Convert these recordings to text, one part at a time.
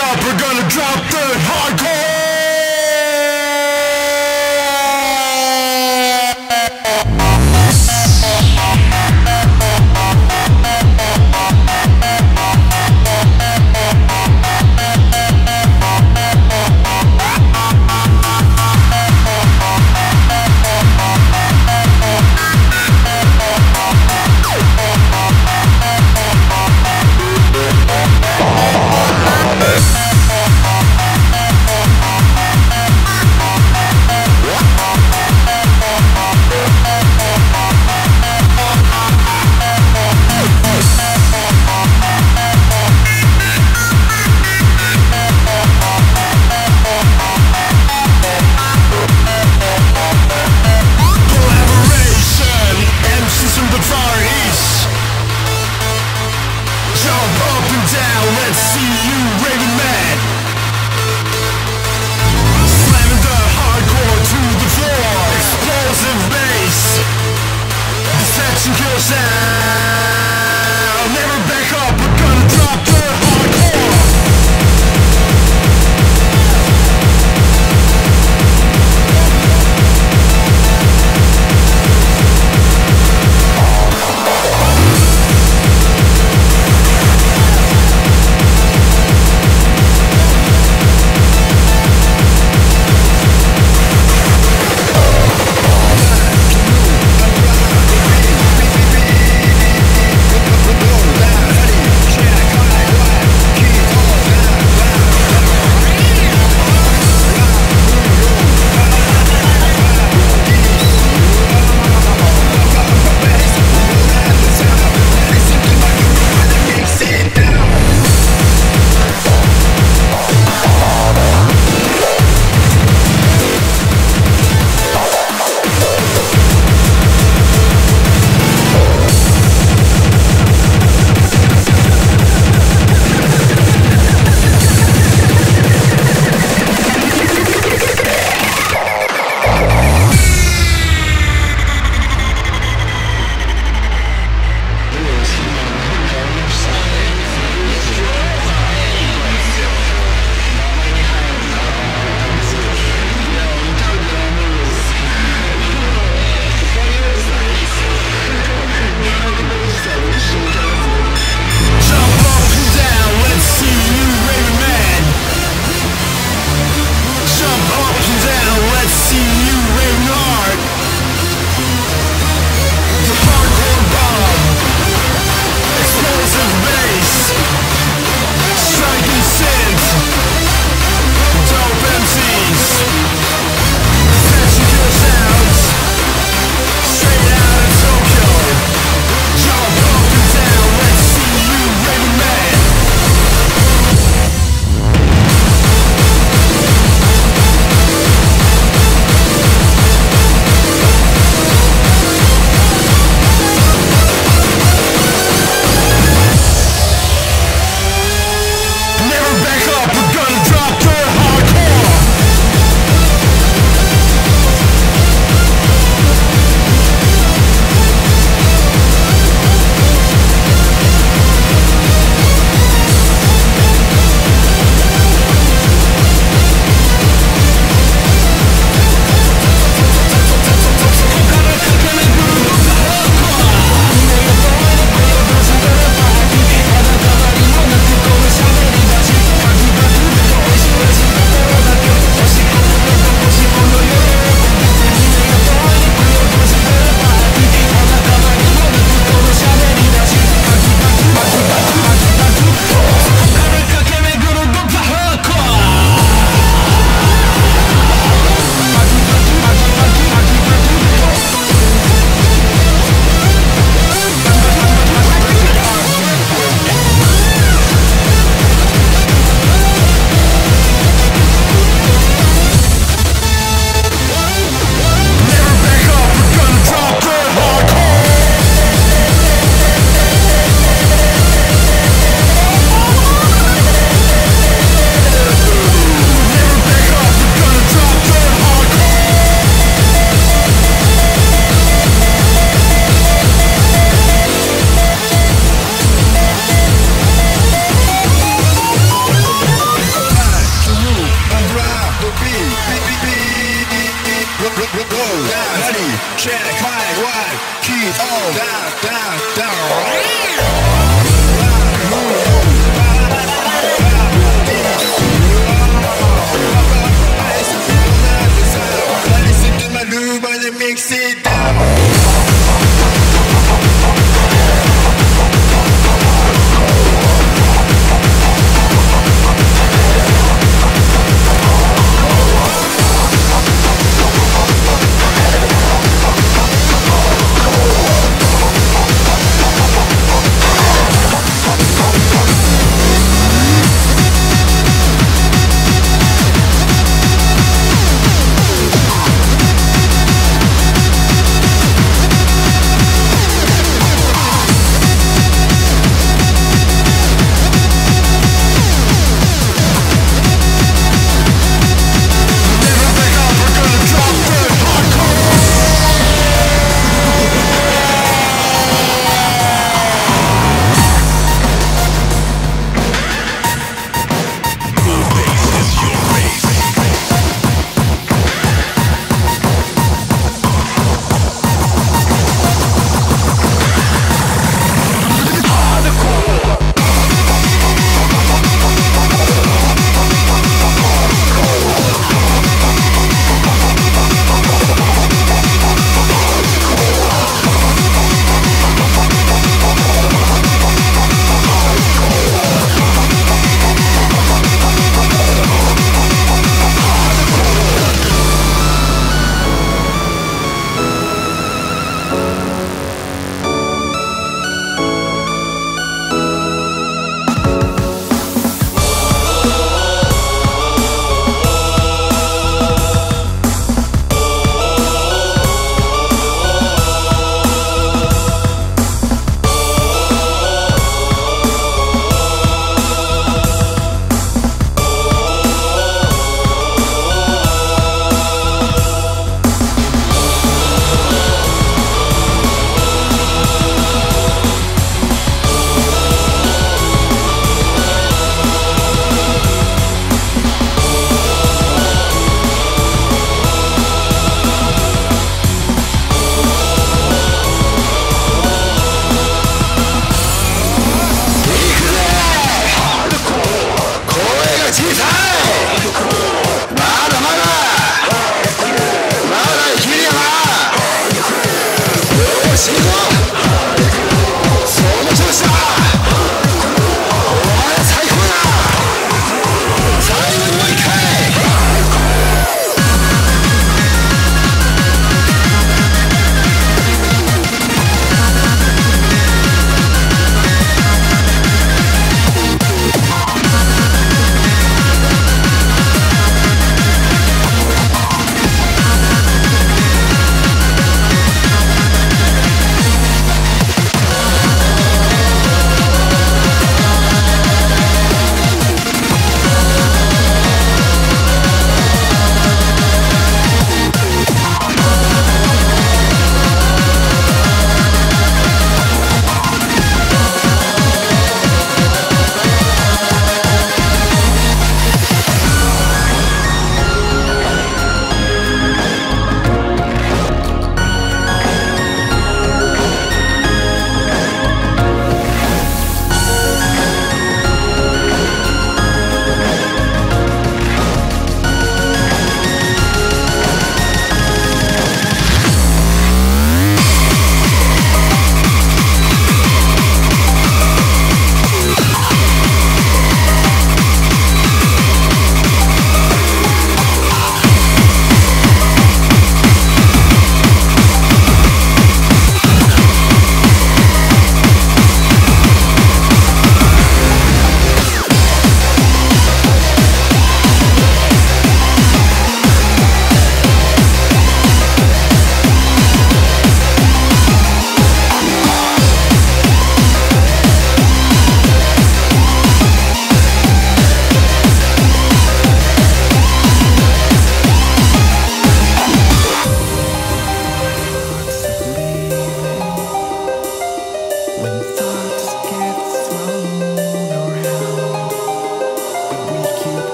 we're gonna drop the hardcore.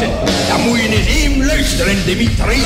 Menschen. Da muss ich nicht im Löchstrein, Dimitri.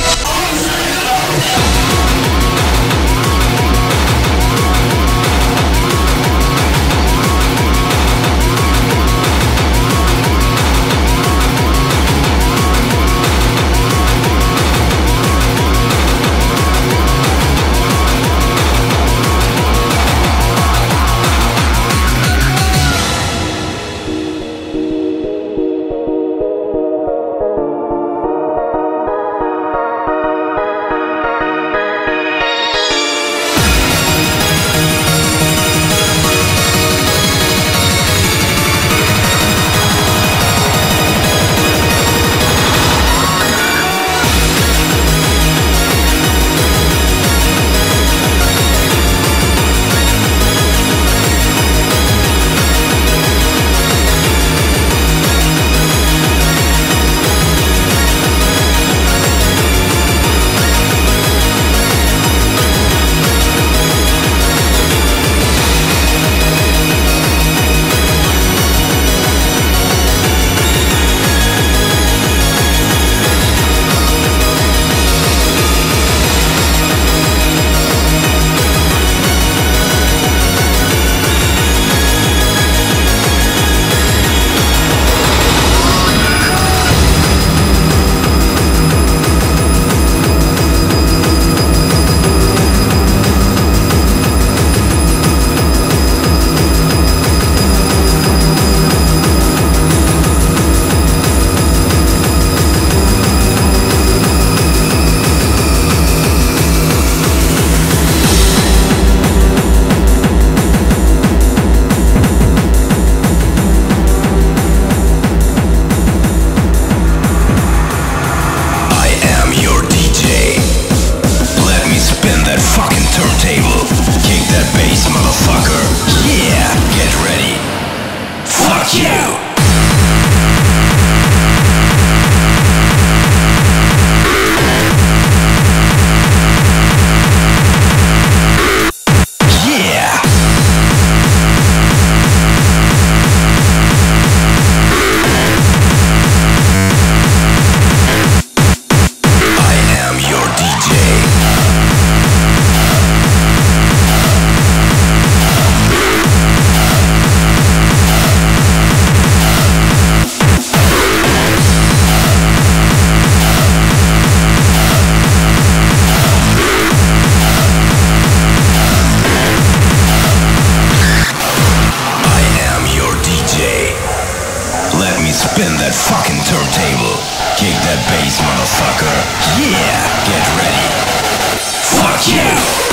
You.